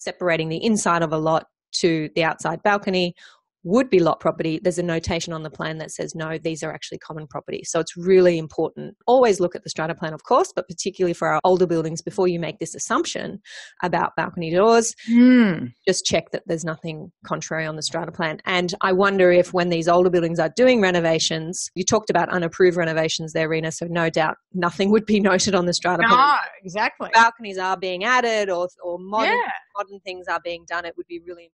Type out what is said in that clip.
separating the inside of a lot to the outside balcony would be lot property, there's a notation on the plan that says no, these are actually common property. So it's really important. Always look at the strata plan, of course, but particularly for our older buildings, before you make this assumption about balcony doors, Mm. just check that there's nothing contrary on the strata plan. And I wonder if when these older buildings are doing renovations, you talked about unapproved renovations there, Rena, so no doubt nothing would be noted on the strata plan. No, exactly. Balconies are being added or, or modern, Yeah. Modern things are being done. It would be really